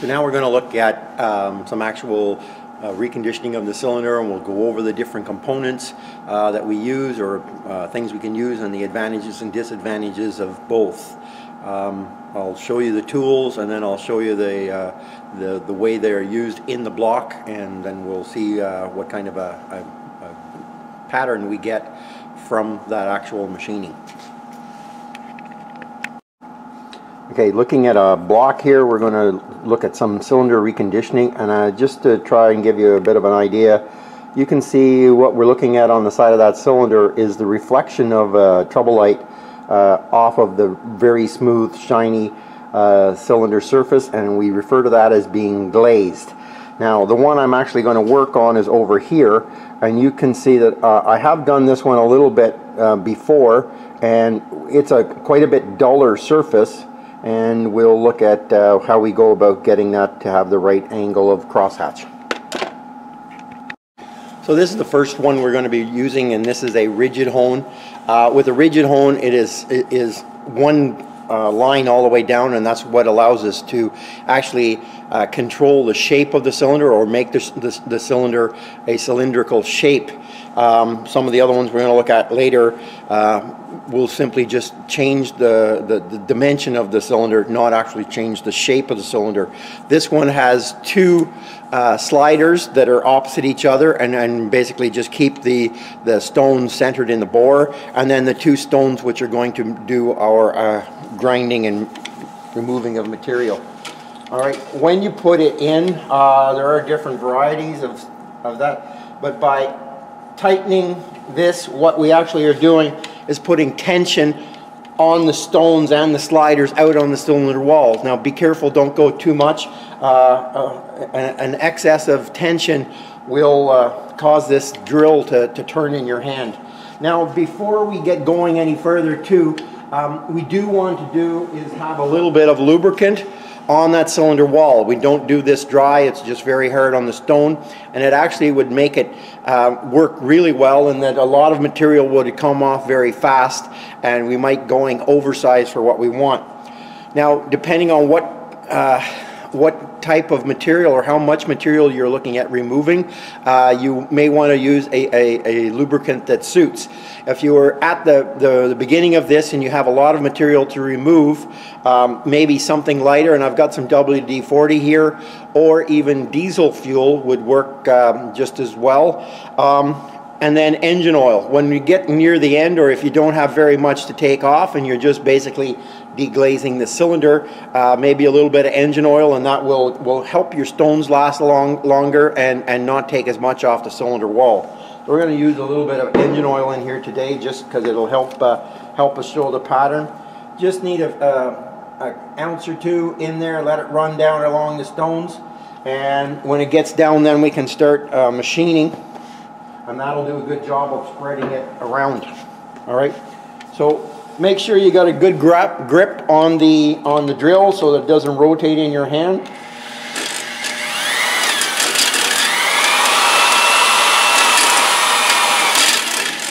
So now we're going to look at um, some actual uh, reconditioning of the cylinder and we'll go over the different components uh, that we use or uh, things we can use and the advantages and disadvantages of both. Um, I'll show you the tools and then I'll show you the, uh, the, the way they're used in the block and then we'll see uh, what kind of a, a, a pattern we get from that actual machining. Okay, looking at a block here, we're going to look at some cylinder reconditioning and uh, just to try and give you a bit of an idea, you can see what we're looking at on the side of that cylinder is the reflection of a trouble light uh, off of the very smooth, shiny uh, cylinder surface and we refer to that as being glazed. Now the one I'm actually going to work on is over here and you can see that uh, I have done this one a little bit uh, before and it's a quite a bit duller surface and we'll look at uh, how we go about getting that to have the right angle of crosshatch. So this is the first one we're going to be using and this is a rigid hone. Uh, with a rigid hone it is, it is one uh, line all the way down and that's what allows us to actually uh, control the shape of the cylinder or make the, the, the cylinder a cylindrical shape. Um, some of the other ones we're going to look at later uh, will simply just change the, the, the, dimension of the cylinder, not actually change the shape of the cylinder. This one has two uh, sliders that are opposite each other and, and basically just keep the, the stones centered in the bore and then the two stones which are going to do our uh, grinding and removing of material. All right, when you put it in, uh, there are different varieties of, of that, but by tightening this, what we actually are doing is putting tension on the stones and the sliders out on the cylinder walls. Now be careful, don't go too much. Uh, uh, an excess of tension will uh, cause this drill to, to turn in your hand. Now before we get going any further too, um, we do want to do is have a little bit of lubricant on that cylinder wall. We don't do this dry, it's just very hard on the stone and it actually would make it uh, work really well and that a lot of material would come off very fast and we might going oversized for what we want. Now depending on what uh, what type of material or how much material you're looking at removing, uh, you may want to use a, a, a, lubricant that suits. If you are at the, the, the, beginning of this and you have a lot of material to remove, um, maybe something lighter, and I've got some WD-40 here, or even diesel fuel would work um, just as well. Um, and then engine oil. When you get near the end or if you don't have very much to take off and you're just basically deglazing the cylinder, uh, maybe a little bit of engine oil and that will, will help your stones last long, longer and, and not take as much off the cylinder wall. We're going to use a little bit of engine oil in here today just because it'll help, uh, help us show the pattern. Just need a, a, a ounce or two in there, let it run down along the stones and when it gets down then we can start uh, machining and that'll do a good job of spreading it around. All right, so make sure you got a good grip, grip on the on the drill so that it doesn't rotate in your hand.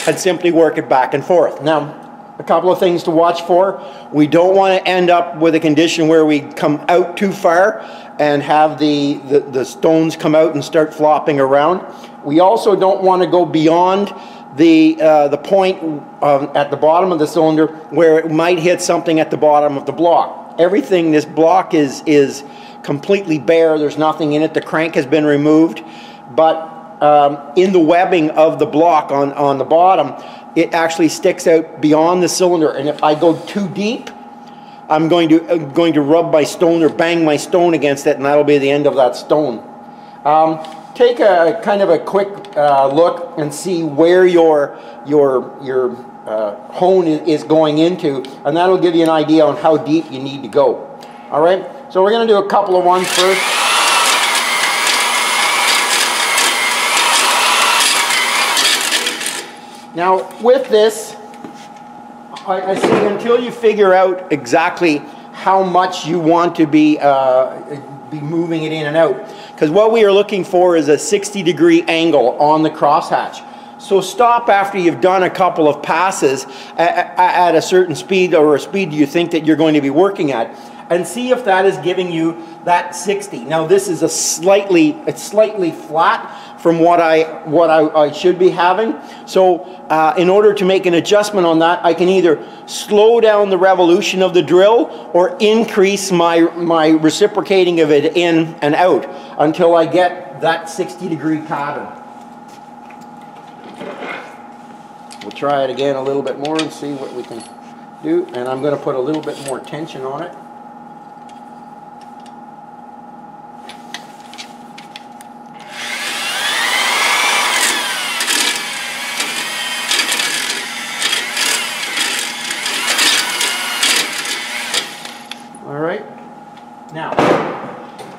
And simply work it back and forth. Now, a couple of things to watch for. We don't want to end up with a condition where we come out too far and have the, the, the stones come out and start flopping around. We also don't want to go beyond the, uh, the point um, at the bottom of the cylinder where it might hit something at the bottom of the block. Everything, this block is, is completely bare. There's nothing in it. The crank has been removed. But um, in the webbing of the block on, on the bottom, it actually sticks out beyond the cylinder. And if I go too deep, I'm going to, uh, going to rub my stone or bang my stone against it and that'll be the end of that stone. Um, take a kind of a quick uh, look and see where your, your, your uh, hone is going into and that'll give you an idea on how deep you need to go. All right, so we're going to do a couple of ones first. Now with this, I, I see until you figure out exactly how much you want to be, uh, be moving it in and out. Because what we are looking for is a 60 degree angle on the crosshatch. So stop after you've done a couple of passes at, at a certain speed or a speed you think that you're going to be working at and see if that is giving you that 60. Now this is a slightly, it's slightly flat from what I, what I, I should be having. So uh, in order to make an adjustment on that, I can either slow down the revolution of the drill or increase my, my reciprocating of it in and out until I get that 60 degree pattern. We'll try it again a little bit more and see what we can do. And I'm going to put a little bit more tension on it. All right. Now,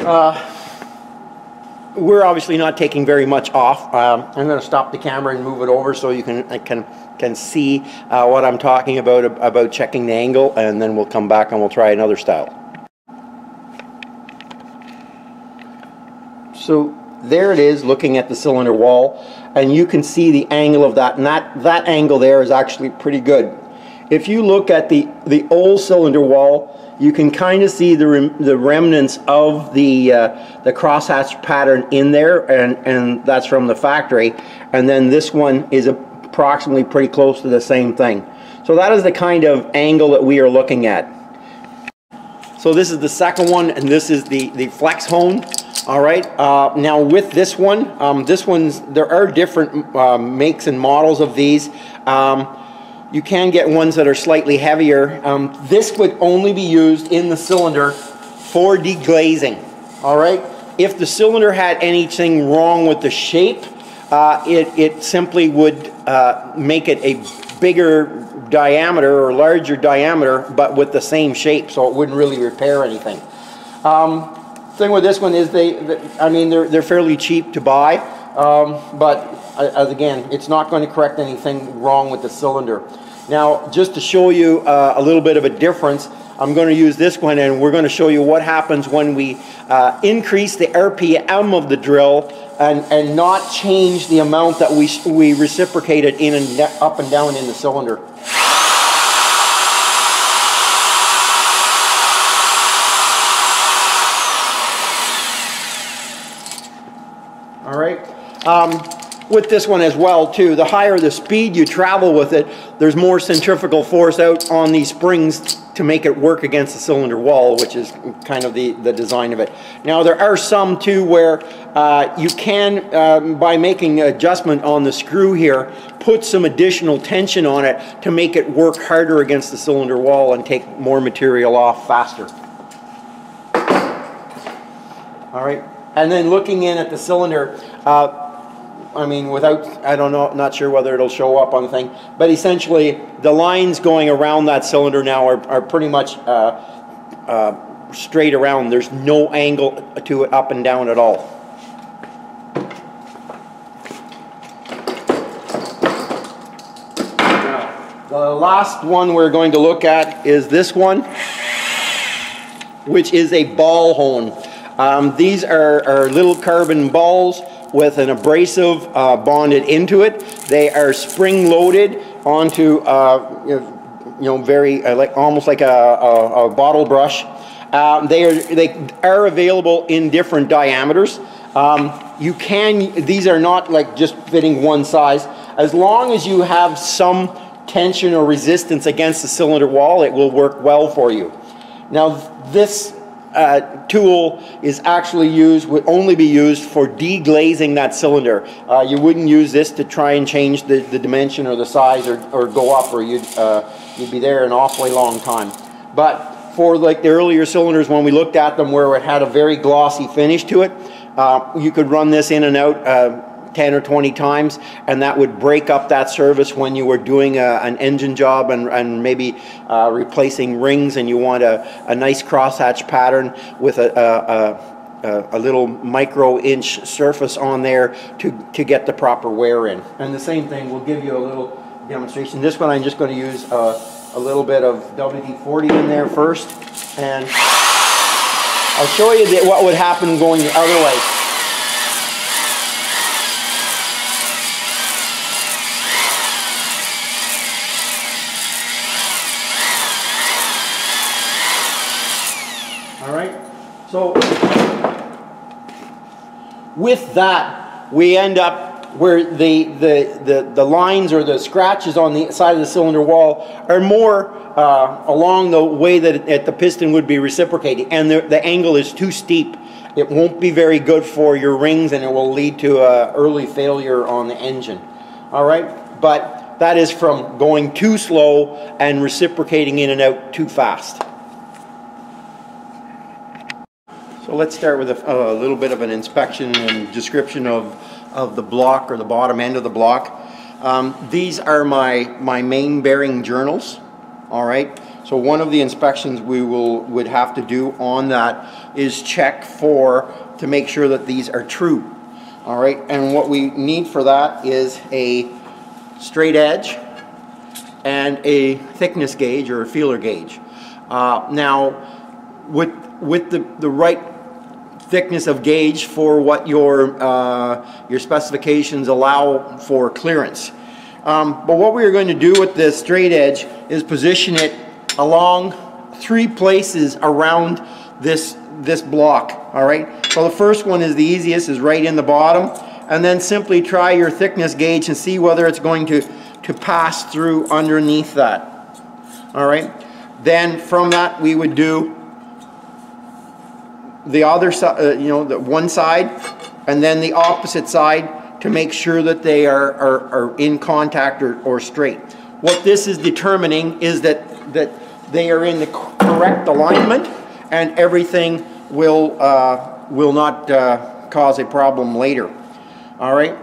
uh, we're obviously not taking very much off. Um, I'm going to stop the camera and move it over so you can can can see uh, what I'm talking about about checking the angle, and then we'll come back and we'll try another style. So there it is, looking at the cylinder wall, and you can see the angle of that, and that that angle there is actually pretty good. If you look at the the old cylinder wall, you can kind of see the, rem the remnants of the, uh, the crosshatch pattern in there, and, and that's from the factory. And then this one is approximately pretty close to the same thing. So that is the kind of angle that we are looking at. So this is the second one, and this is the, the flex hone. All right, uh, now with this one, um, this one's, there are different uh, makes and models of these. Um, you can get ones that are slightly heavier. Um, this would only be used in the cylinder for deglazing. All right. If the cylinder had anything wrong with the shape, uh, it, it simply would uh, make it a bigger diameter or larger diameter, but with the same shape, so it wouldn't really repair anything. Um, thing with this one is they, they, I mean, they're, they're fairly cheap to buy, um, but as again, it's not going to correct anything wrong with the cylinder. Now, just to show you uh, a little bit of a difference, I'm going to use this one and we're going to show you what happens when we uh, increase the RPM of the drill and, and not change the amount that we, we reciprocate it in and up and down in the cylinder. All right. Um, with this one as well too, the higher the speed you travel with it, there's more centrifugal force out on these springs to make it work against the cylinder wall, which is kind of the, the design of it. Now there are some too where uh, you can, um, by making adjustment on the screw here, put some additional tension on it to make it work harder against the cylinder wall and take more material off faster. All right, and then looking in at the cylinder, uh, I mean, without, I don't know, not sure whether it'll show up on the thing, but essentially the lines going around that cylinder now are, are pretty much uh, uh, straight around. There's no angle to it up and down at all. The last one we're going to look at is this one, which is a ball hone. Um, these are, are little carbon balls with an abrasive uh, bonded into it. They are spring loaded onto uh, you know very uh, like almost like a, a, a bottle brush. Um, they are they are available in different diameters. Um, you can these are not like just fitting one size. As long as you have some tension or resistance against the cylinder wall, it will work well for you. Now this uh, tool is actually used, would only be used for deglazing that cylinder. Uh, you wouldn't use this to try and change the, the dimension or the size or, or go up or you'd, uh, you'd be there an awfully long time. But for like the earlier cylinders when we looked at them where it had a very glossy finish to it, uh, you could run this in and out uh, 10 or 20 times and that would break up that service when you were doing a, an engine job and, and maybe uh, replacing rings and you want a, a nice crosshatch pattern with a, a, a, little micro inch surface on there to, to get the proper wear in. And the same thing, we'll give you a little demonstration. This one I'm just going to use a, a little bit of WD-40 in there first and I'll show you what would happen going the other way. So with that, we end up where the, the, the, the lines or the scratches on the side of the cylinder wall are more uh, along the way that it, the piston would be reciprocating and the, the angle is too steep. It won't be very good for your rings and it will lead to a early failure on the engine. All right, but that is from going too slow and reciprocating in and out too fast. So let's start with a, a, little bit of an inspection and description of, of the block or the bottom end of the block. Um, these are my, my main bearing journals, all right? So one of the inspections we will would have to do on that is check for, to make sure that these are true, all right? And what we need for that is a straight edge and a thickness gauge or a feeler gauge. Uh, now, with, with the, the right thickness of gauge for what your, uh, your specifications allow for clearance. Um, but what we're going to do with this straight edge is position it along three places around this, this block, all right? So the first one is the easiest, is right in the bottom, and then simply try your thickness gauge and see whether it's going to, to pass through underneath that, all right? Then from that we would do the other side, uh, you know, the one side, and then the opposite side to make sure that they are, are, are in contact or, or straight. What this is determining is that, that they are in the correct alignment and everything will, uh, will not uh, cause a problem later. All right?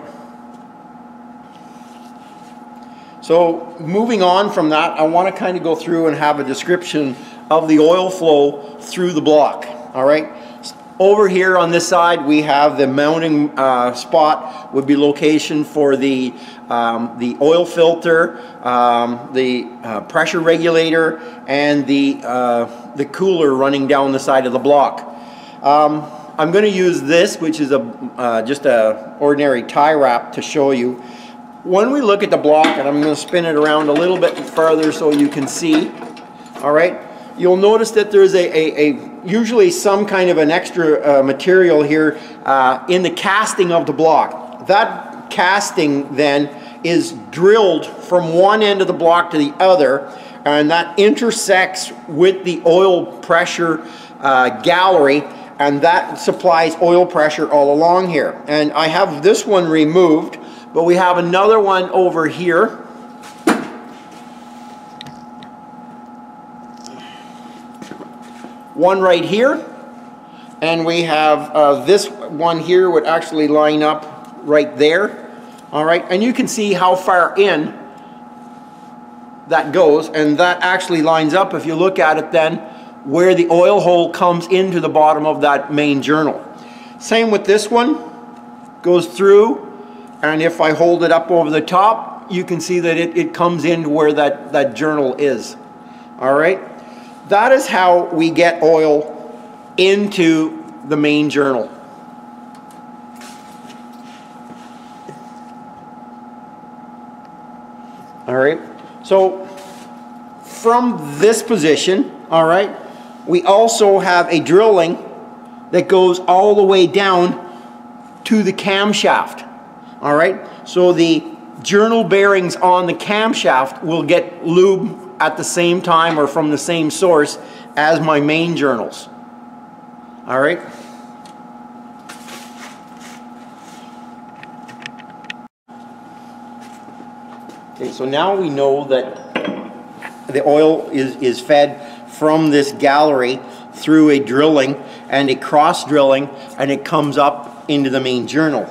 So moving on from that, I want to kind of go through and have a description of the oil flow through the block. All right? Over here on this side, we have the mounting uh, spot would be location for the, um, the oil filter, um, the uh, pressure regulator, and the, uh, the cooler running down the side of the block. Um, I'm going to use this, which is a, uh, just a ordinary tie wrap to show you. When we look at the block, and I'm going to spin it around a little bit further so you can see, all right, you'll notice that there's a, a, a usually some kind of an extra uh, material here uh, in the casting of the block. That casting then is drilled from one end of the block to the other and that intersects with the oil pressure uh, gallery and that supplies oil pressure all along here. And I have this one removed, but we have another one over here one right here, and we have uh, this one here would actually line up right there. All right, and you can see how far in that goes, and that actually lines up, if you look at it then, where the oil hole comes into the bottom of that main journal. Same with this one, goes through, and if I hold it up over the top, you can see that it, it comes into where that, that journal is. All right. That is how we get oil into the main journal. All right. So from this position, all right, we also have a drilling that goes all the way down to the camshaft. All right. So the journal bearings on the camshaft will get lube at the same time or from the same source as my main journals. All right? Okay, so now we know that the oil is, is fed from this gallery through a drilling and a cross drilling and it comes up into the main journal.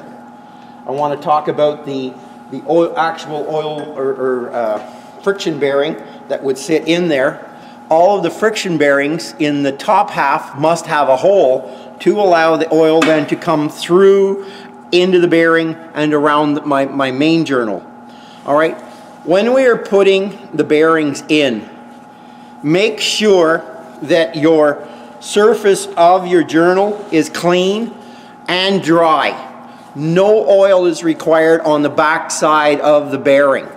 I want to talk about the, the oil, actual oil or, or uh, friction bearing that would sit in there. All of the friction bearings in the top half must have a hole to allow the oil then to come through into the bearing and around my, my main journal. All right, when we are putting the bearings in, make sure that your surface of your journal is clean and dry. No oil is required on the back side of the bearing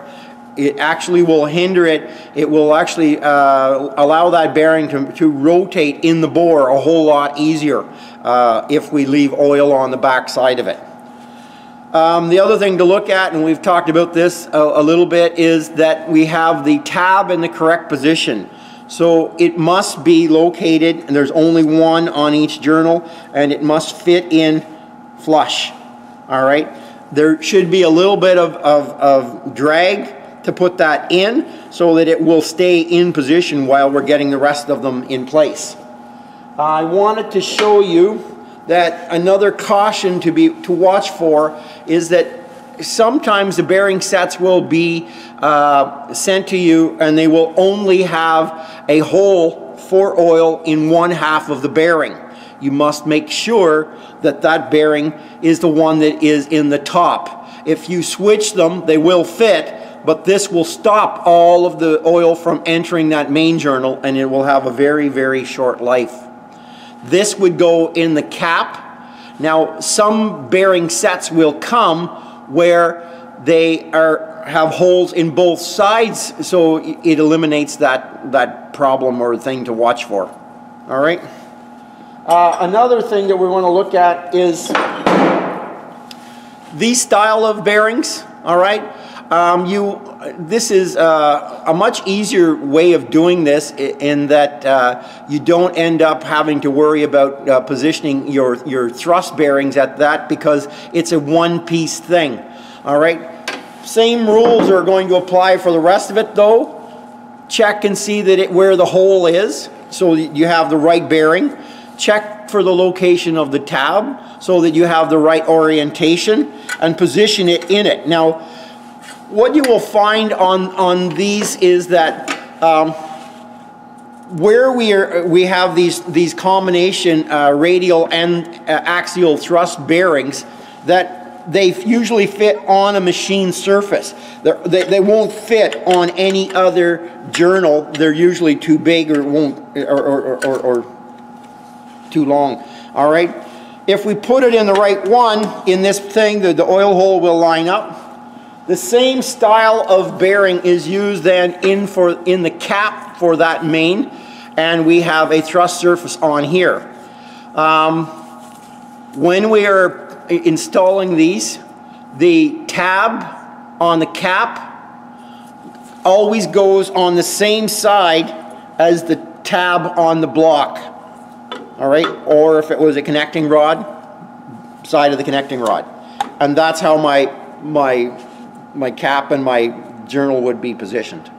it actually will hinder it. It will actually uh, allow that bearing to, to rotate in the bore a whole lot easier uh, if we leave oil on the back side of it. Um, the other thing to look at, and we've talked about this a, a, little bit, is that we have the tab in the correct position. So it must be located, and there's only one on each journal, and it must fit in flush. All right? There should be a little bit of, of, of drag to put that in so that it will stay in position while we're getting the rest of them in place. I wanted to show you that another caution to be to watch for is that sometimes the bearing sets will be uh, sent to you and they will only have a hole for oil in one half of the bearing. You must make sure that that bearing is the one that is in the top. If you switch them, they will fit, but this will stop all of the oil from entering that main journal and it will have a very, very short life. This would go in the cap. Now, some bearing sets will come where they are have holes in both sides, so it eliminates that, that problem or thing to watch for. All right? Uh, another thing that we want to look at is these style of bearings, all right? Um, you, this is uh, a much easier way of doing this in that uh, you don't end up having to worry about uh, positioning your, your thrust bearings at that because it's a one-piece thing. All right. Same rules are going to apply for the rest of it though. Check and see that it where the hole is so you have the right bearing. Check for the location of the tab so that you have the right orientation and position it in it. Now, what you will find on, on these is that um, where we, are, we have these, these combination uh, radial and uh, axial thrust bearings that they usually fit on a machine surface. They, they won't fit on any other journal. They're usually too big or won't or, or, or, or too long. All right. If we put it in the right one in this thing, the, the oil hole will line up. The same style of bearing is used then in, for, in the cap for that main, and we have a thrust surface on here. Um, when we are installing these, the tab on the cap always goes on the same side as the tab on the block. All right, or if it was a connecting rod, side of the connecting rod. And that's how my, my my cap and my journal would be positioned.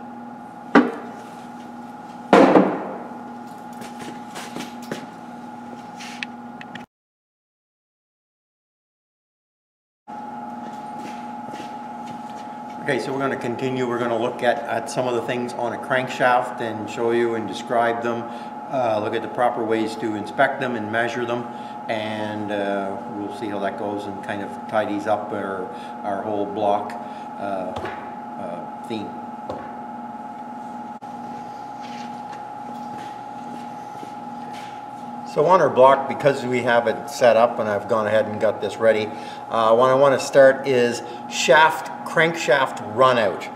Okay, so we're going to continue. We're going to look at, at some of the things on a crankshaft and show you and describe them. Uh, look at the proper ways to inspect them and measure them and uh, we'll see how that goes and kind of tidies up our, our whole block theme. So on our block, because we have it set up and I've gone ahead and got this ready, uh, what I want to start is shaft, crankshaft run out.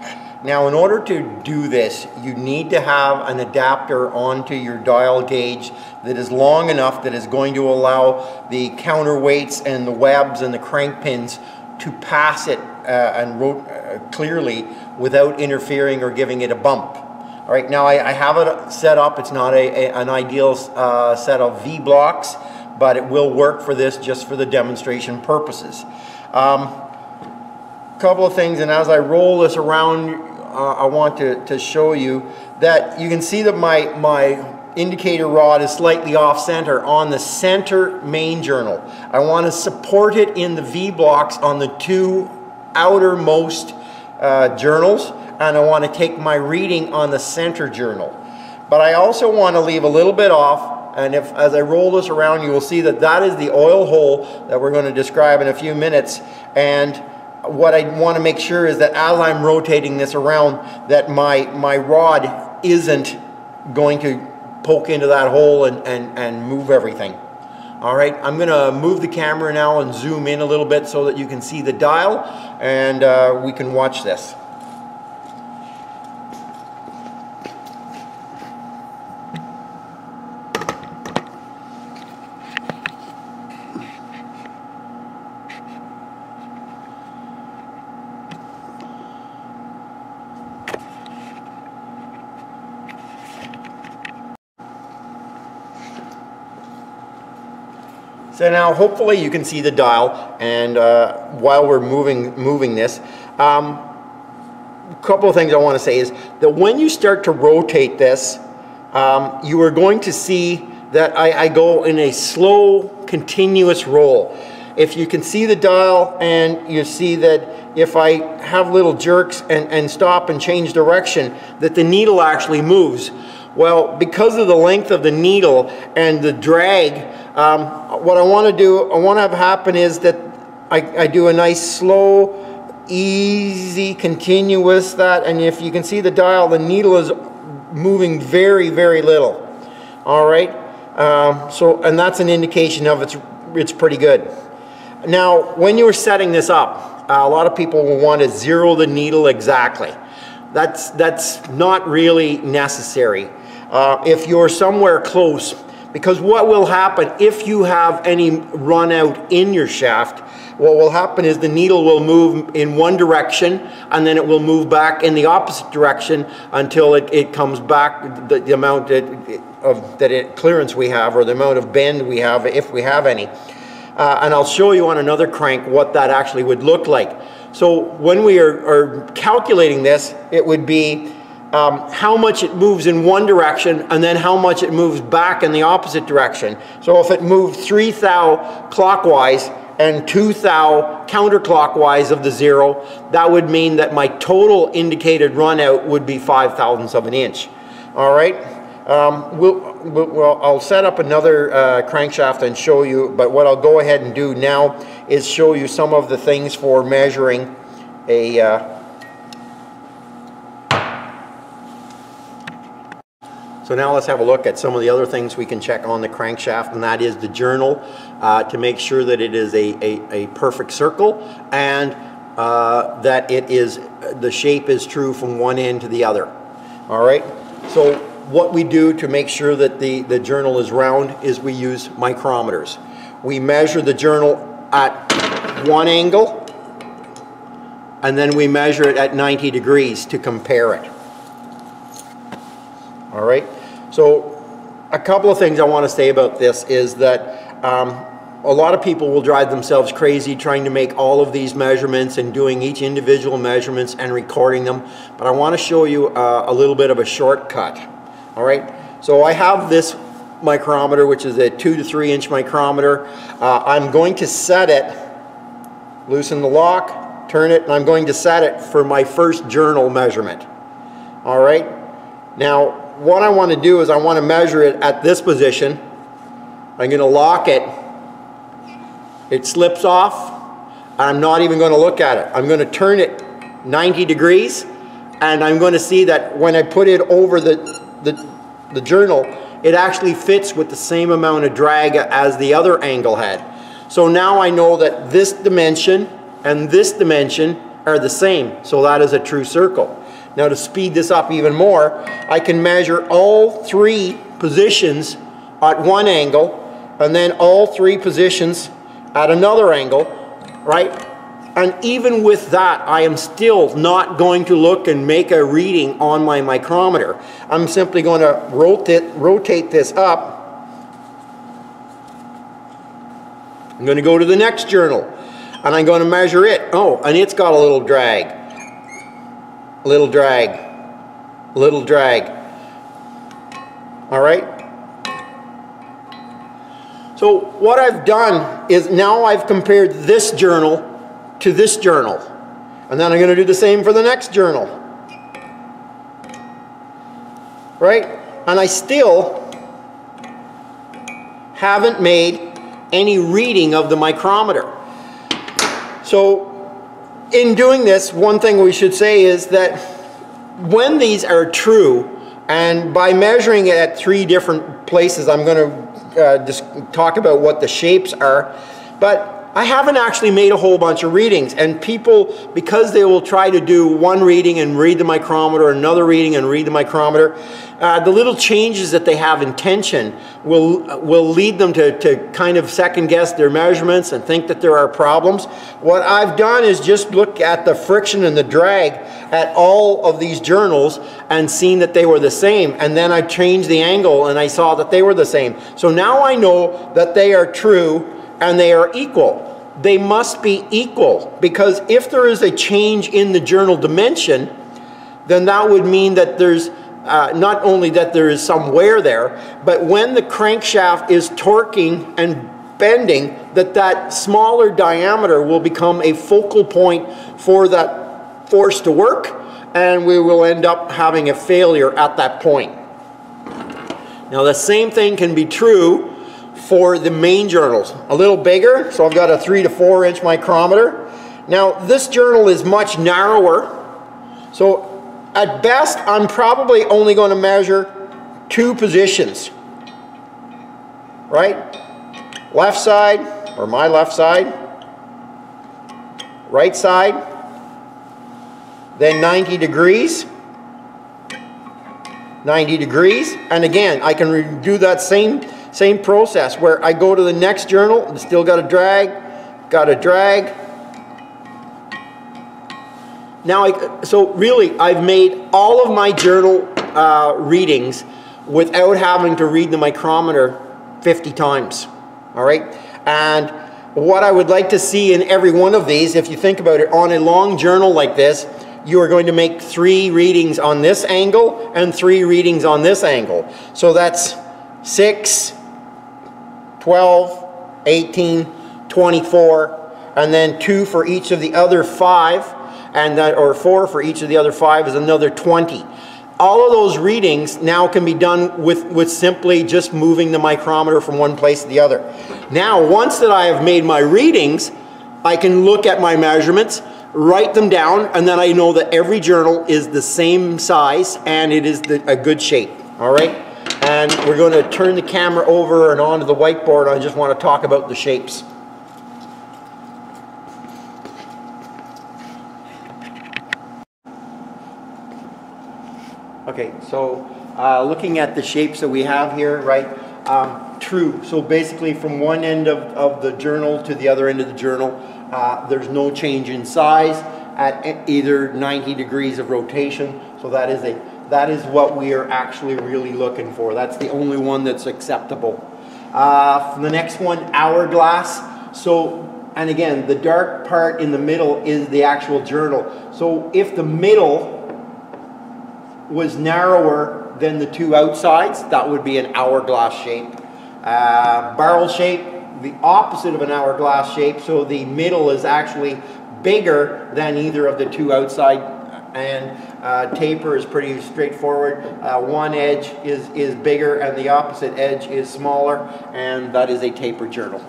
Now in order to do this, you need to have an adapter onto your dial gauge that is long enough that is going to allow the counterweights and the webs and the crank pins to pass it and wrote uh, clearly without interfering or giving it a bump. All right, now I, I have it set up. It's not a, a an ideal uh, set of V blocks, but it will work for this just for the demonstration purposes. Um, couple of things, and as I roll this around, uh, I want to, to show you that you can see that my, my indicator rod is slightly off center on the center main journal. I want to support it in the V blocks on the two outermost uh, journals and I want to take my reading on the center journal. But I also want to leave a little bit off and if as I roll this around you will see that that is the oil hole that we're going to describe in a few minutes and what I want to make sure is that as I'm rotating this around that my my rod isn't going to poke into that hole and, and, and move everything. All right, I'm gonna move the camera now and zoom in a little bit so that you can see the dial and uh, we can watch this. So now hopefully you can see the dial and uh, while we're moving, moving this, um, a couple of things I want to say is that when you start to rotate this, um, you are going to see that I, I go in a slow, continuous roll. If you can see the dial and you see that if I have little jerks and, and stop and change direction, that the needle actually moves. Well, because of the length of the needle and the drag, um, what I want to do, I want to have happen is that I, I do a nice slow, easy, continuous that, and if you can see the dial, the needle is moving very, very little. All right, um, so and that's an indication of it's it's pretty good. Now, when you're setting this up, uh, a lot of people will want to zero the needle exactly. That's that's not really necessary. Uh, if you're somewhere close, because what will happen if you have any run out in your shaft, what will happen is the needle will move in one direction and then it will move back in the opposite direction until it, it comes back the, the amount that, of that it, clearance we have or the amount of bend we have if we have any. Uh, and I'll show you on another crank what that actually would look like. So when we are, are calculating this, it would be um, how much it moves in one direction and then how much it moves back in the opposite direction. So if it moved 3 thou clockwise and 2 thou counterclockwise of the zero, that would mean that my total indicated run out would be 5 thousandths of an inch. All right? Um, we'll, we'll, I'll set up another uh, crankshaft and show you, but what I'll go ahead and do now is show you some of the things for measuring a uh, So now let's have a look at some of the other things we can check on the crankshaft, and that is the journal uh, to make sure that it is a, a, a perfect circle and uh, that it is the shape is true from one end to the other. All right. So what we do to make sure that the, the journal is round is we use micrometers. We measure the journal at one angle and then we measure it at 90 degrees to compare it. All right. So a couple of things I want to say about this is that um, a lot of people will drive themselves crazy trying to make all of these measurements and doing each individual measurements and recording them. But I want to show you uh, a little bit of a shortcut. All right. So I have this micrometer, which is a two to three inch micrometer. Uh, I'm going to set it, loosen the lock, turn it, and I'm going to set it for my first journal measurement. All right. Now, what I want to do is I want to measure it at this position. I'm going to lock it. It slips off. And I'm not even going to look at it. I'm going to turn it 90 degrees and I'm going to see that when I put it over the, the, the journal, it actually fits with the same amount of drag as the other angle had. So now I know that this dimension and this dimension are the same. So that is a true circle. Now to speed this up even more, I can measure all three positions at one angle and then all three positions at another angle, right? And even with that, I am still not going to look and make a reading on my micrometer. I'm simply going to rotate, rotate this up. I'm going to go to the next journal and I'm going to measure it. Oh, and it's got a little drag little drag, little drag. All right? So what I've done is now I've compared this journal to this journal. And then I'm going to do the same for the next journal. Right? And I still haven't made any reading of the micrometer. So in doing this, one thing we should say is that when these are true, and by measuring it at three different places, I'm going to uh, just talk about what the shapes are, but I haven't actually made a whole bunch of readings and people, because they will try to do one reading and read the micrometer, another reading and read the micrometer, uh, the little changes that they have in tension will, will lead them to, to kind of second guess their measurements and think that there are problems. What I've done is just look at the friction and the drag at all of these journals and seen that they were the same. And then I changed the angle and I saw that they were the same. So now I know that they are true and they are equal. They must be equal because if there is a change in the journal dimension, then that would mean that there's uh, not only that there is some wear there, but when the crankshaft is torquing and bending, that that smaller diameter will become a focal point for that force to work, and we will end up having a failure at that point. Now the same thing can be true for the main journals. A little bigger, so I've got a three to four inch micrometer. Now this journal is much narrower, so at best I'm probably only going to measure two positions, right? Left side, or my left side, right side, then 90 degrees, 90 degrees, and again, I can do that same, same process where I go to the next journal, still got to drag, got to drag. Now, I, so really, I've made all of my journal uh, readings without having to read the micrometer 50 times all right? And what I would like to see in every one of these, if you think about it, on a long journal like this, you are going to make three readings on this angle and three readings on this angle. So that's 6, 12, 18, 24, and then two for each of the other five, and that, or four for each of the other five is another 20 all of those readings now can be done with, with simply just moving the micrometer from one place to the other. Now, once that I have made my readings, I can look at my measurements, write them down, and then I know that every journal is the same size and it is the, a good shape, all right? And we're going to turn the camera over and onto the whiteboard. I just want to talk about the shapes. Okay, so uh, looking at the shapes that we have here, right? Um, true. So basically from one end of, of the journal to the other end of the journal, uh, there's no change in size at either 90 degrees of rotation. So that is a that is what we are actually really looking for. That's the only one that's acceptable. Uh, the next one, hourglass. So, and again, the dark part in the middle is the actual journal. So if the middle was narrower than the two outsides, that would be an hourglass shape. Uh, barrel shape, the opposite of an hourglass shape, so the middle is actually bigger than either of the two outside and uh, taper is pretty straightforward. Uh, one edge is, is bigger and the opposite edge is smaller and that is a taper journal.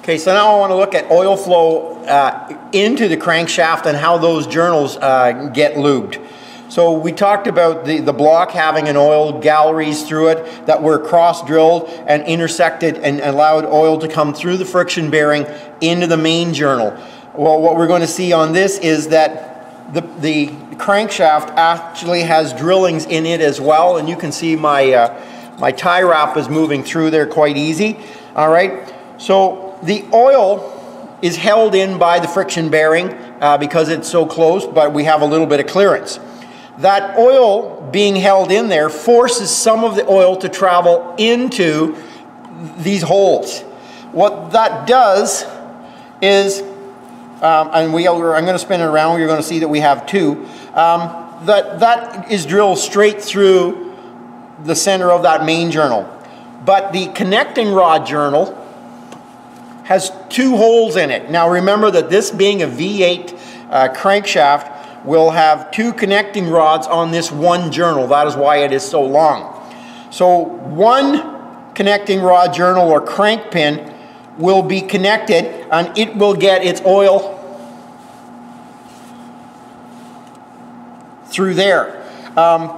Okay, so now I want to look at oil flow uh, into the crankshaft and how those journals uh, get lubed. So we talked about the, the block having an oil galleries through it that were cross-drilled and intersected and allowed oil to come through the friction bearing into the main journal. Well, what we're going to see on this is that the, the crankshaft actually has drillings in it as well, and you can see my, uh, my tie wrap is moving through there quite easy. All right, so the oil is held in by the friction bearing uh, because it's so close, but we have a little bit of clearance. That oil being held in there forces some of the oil to travel into these holes. What that does is, um, and we are, I'm going to spin it around, you're going to see that we have two, um, that, that is drilled straight through the center of that main journal. But the connecting rod journal has two holes in it. Now remember that this being a V8 uh, crankshaft will have two connecting rods on this one journal. That is why it is so long. So one connecting rod journal or crank pin will be connected and it will get its oil through there. Um,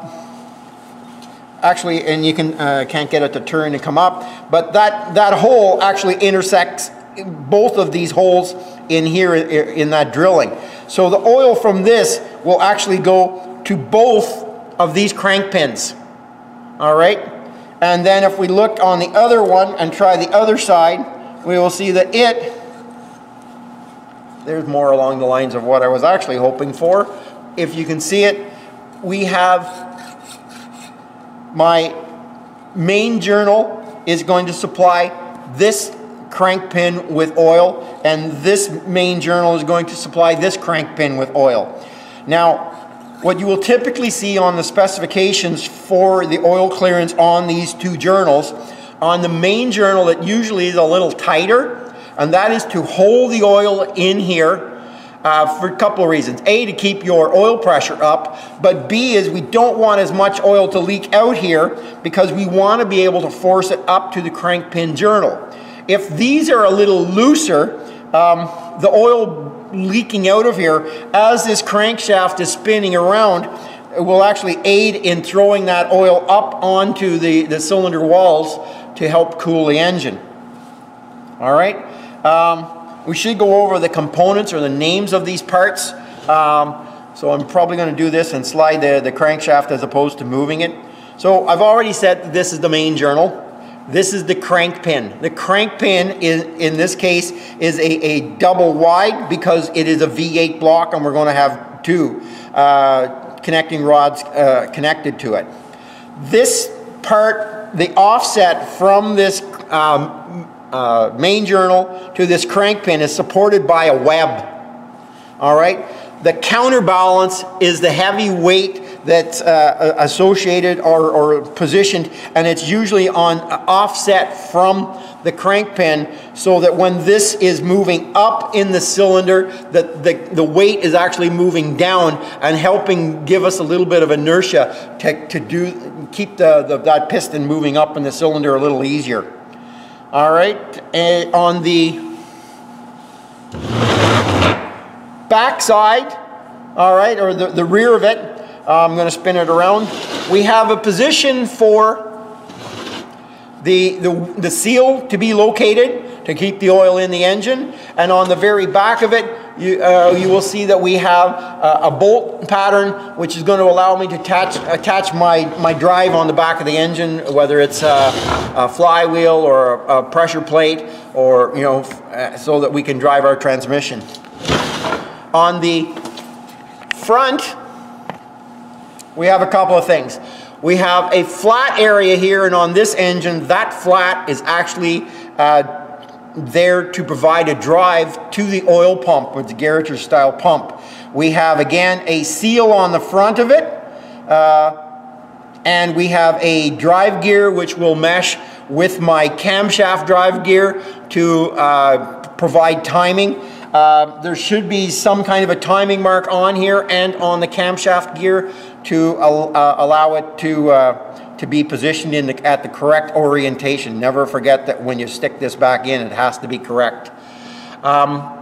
actually, and you can uh, can't get it to turn and come up, but that, that hole actually intersects both of these holes in here in that drilling. So the oil from this will actually go to both of these crank pins. All right? And then if we look on the other one and try the other side, we will see that it, there's more along the lines of what I was actually hoping for. If you can see it, we have my main journal is going to supply this crank pin with oil, and this main journal is going to supply this crank pin with oil. Now, what you will typically see on the specifications for the oil clearance on these two journals, on the main journal it usually is a little tighter, and that is to hold the oil in here uh, for a couple of reasons. A, to keep your oil pressure up, but B is we don't want as much oil to leak out here because we want to be able to force it up to the crank pin journal. If these are a little looser, um, the oil leaking out of here as this crankshaft is spinning around will actually aid in throwing that oil up onto the, the cylinder walls to help cool the engine. All right. Um, we should go over the components or the names of these parts. Um, so I'm probably going to do this and slide the, the crankshaft as opposed to moving it. So I've already said this is the main journal. This is the crank pin. The crank pin is, in this case is a, a double wide because it is a V8 block and we're going to have two uh, connecting rods uh, connected to it. This part, the offset from this um, uh, main journal to this crank pin is supported by a web. All right? The counterbalance is the heavy weight that's uh, associated or, or, positioned, and it's usually on uh, offset from the crank pin so that when this is moving up in the cylinder, the, the, the weight is actually moving down and helping give us a little bit of inertia to, to do, keep the, the, that piston moving up in the cylinder a little easier. All right, and on the back side, all right, or the, the rear of it, I'm going to spin it around. We have a position for the, the, the seal to be located to keep the oil in the engine. And on the very back of it, you, uh, you will see that we have a bolt pattern which is going to allow me to attach, attach my, my drive on the back of the engine, whether it's a, a flywheel or a, a, pressure plate or, you know, uh, so that we can drive our transmission. On the front, we have a couple of things. We have a flat area here, and on this engine, that flat is actually uh, there to provide a drive to the oil pump with the gerotor style pump. We have again a seal on the front of it uh, and we have a drive gear which will mesh with my camshaft drive gear to uh, provide timing. Uh, there should be some kind of a timing mark on here and on the camshaft gear to uh, allow it to uh, to be positioned in the, at the correct orientation. Never forget that when you stick this back in, it has to be correct. Um,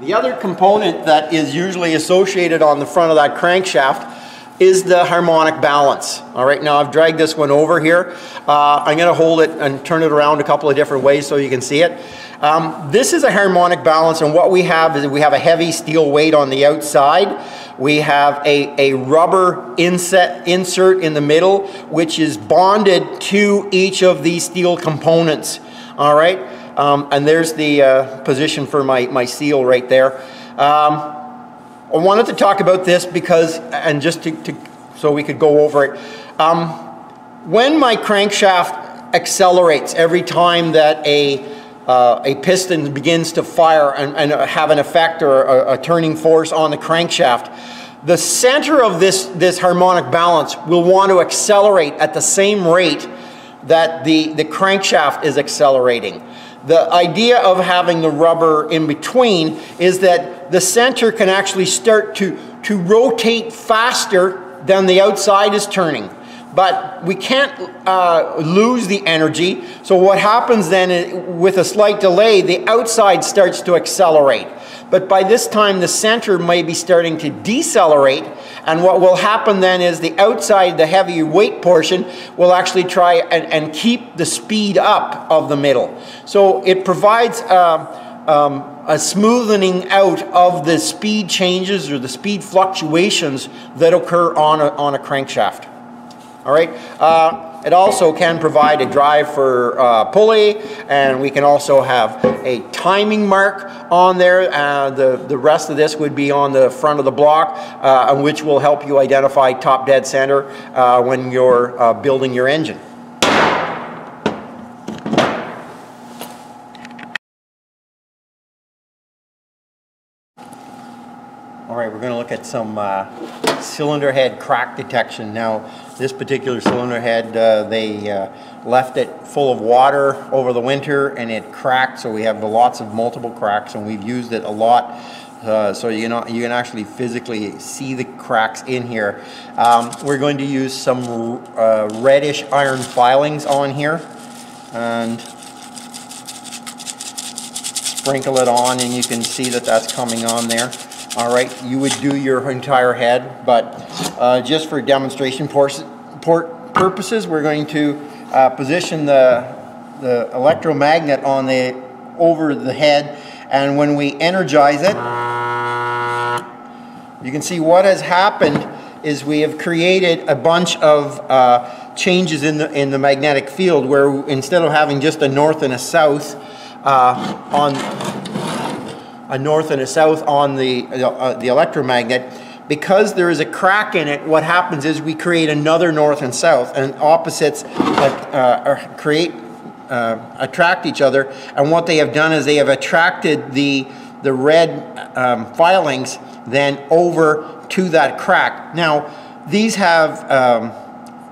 the other component that is usually associated on the front of that crankshaft is the harmonic balance. All right, now I've dragged this one over here. Uh, I'm going to hold it and turn it around a couple of different ways so you can see it. Um, this is a harmonic balance and what we have is we have a heavy steel weight on the outside. We have a, a rubber inset, insert in the middle which is bonded to each of these steel components. All right, um, and there's the uh, position for my, my seal right there. Um, I wanted to talk about this because, and just to, to so we could go over it. Um, when my crankshaft accelerates every time that a, uh, a piston begins to fire and, and have an effect or a, a turning force on the crankshaft, the center of this, this harmonic balance will want to accelerate at the same rate that the, the crankshaft is accelerating. The idea of having the rubber in between is that the center can actually start to, to rotate faster than the outside is turning. But we can't uh, lose the energy. So what happens then is, with a slight delay, the outside starts to accelerate. But by this time, the center may be starting to decelerate and what will happen then is the outside, the heavy weight portion, will actually try and, and keep the speed up of the middle. So it provides um, um, a smoothing out of the speed changes or the speed fluctuations that occur on a, on a crankshaft. All right. Uh, it also can provide a drive for uh, pulley, and we can also have a timing mark on there. Uh, the, the rest of this would be on the front of the block, uh, which will help you identify top dead center uh, when you're uh, building your engine. All right, we're going to look at some uh, cylinder head crack detection. Now, this particular cylinder head, uh, they uh, left it full of water over the winter and it cracked, so we have lots of multiple cracks and we've used it a lot. Uh, so you know you can actually physically see the cracks in here. Um, we're going to use some uh, reddish iron filings on here and sprinkle it on and you can see that that's coming on there. All right, you would do your entire head, but uh, just for demonstration purposes, we're going to uh, position the, the electromagnet on the over the head, and when we energize it, you can see what has happened is we have created a bunch of uh, changes in the in the magnetic field where instead of having just a north and a south uh, on a north and a south on the, uh, the electromagnet, because there is a crack in it, what happens is we create another north and south, and opposites uh, uh, create uh, attract each other. And what they have done is they have attracted the the red um, filings then over to that crack. Now, these have um,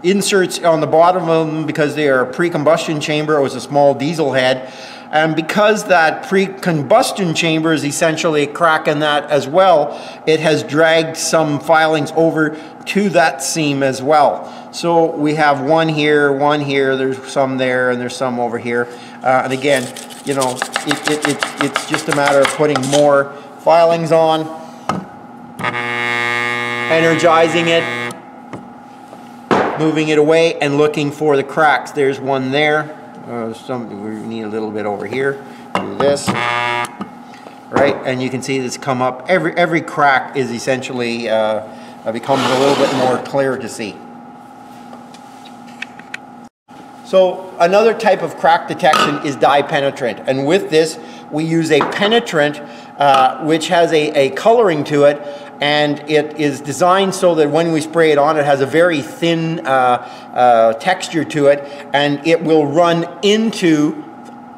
inserts on the bottom of them because they are a pre-combustion chamber. It was a small diesel head. And because that pre-combustion chamber is essentially a crack in that as well, it has dragged some filings over to that seam as well. So we have one here, one here, there's some there, and there's some over here. Uh, and again, you know, it, it, it, it's just a matter of putting more filings on, energizing it, moving it away, and looking for the cracks. There's one there. Uh, some we need a little bit over here. Do this, right? And you can see this come up. Every every crack is essentially uh, becomes a little bit more clear to see. So another type of crack detection is dye penetrant, and with this we use a penetrant uh, which has a, a coloring to it and it is designed so that when we spray it on, it has a very thin uh, uh, texture to it, and it will run into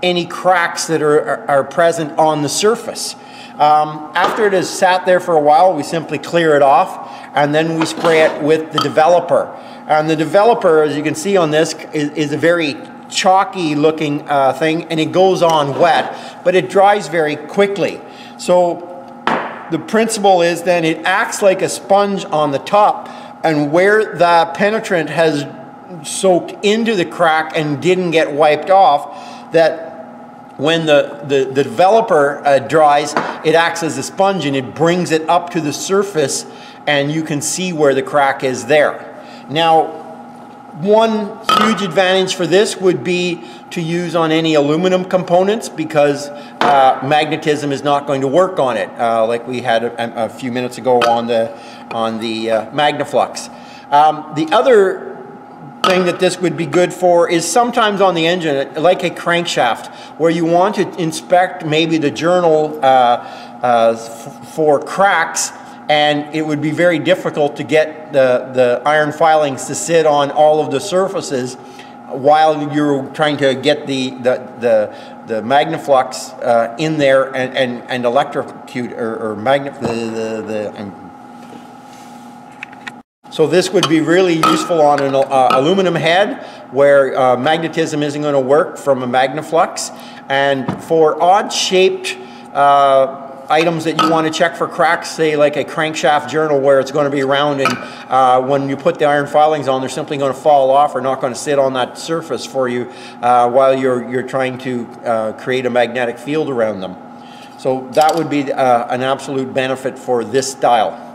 any cracks that are, are, present on the surface. Um, after it has sat there for a while, we simply clear it off, and then we spray it with the developer. And the developer, as you can see on this, is, is a very chalky looking uh, thing, and it goes on wet, but it dries very quickly. So the principle is then it acts like a sponge on the top and where the penetrant has soaked into the crack and didn't get wiped off that when the, the, the developer uh, dries it acts as a sponge and it brings it up to the surface and you can see where the crack is there. Now one huge advantage for this would be to use on any aluminum components because uh, magnetism is not going to work on it, uh, like we had a, a, few minutes ago on the, on the uh, Magnaflux. Um, the other thing that this would be good for is sometimes on the engine, like a crankshaft, where you want to inspect maybe the journal uh, uh, for cracks and it would be very difficult to get the, the iron filings to sit on all of the surfaces while you're trying to get the, the, the, the Magnaflux uh, in there and, and, and electrocute or, or magnet the, the, the um, so this would be really useful on an uh, aluminum head where uh, magnetism isn't going to work from a Magnaflux. And for odd shaped uh, items that you want to check for cracks, say like a crankshaft journal where it's going to be round and uh, when you put the iron filings on, they're simply going to fall off or not going to sit on that surface for you uh, while you're, you're trying to uh, create a magnetic field around them. So that would be uh, an absolute benefit for this style.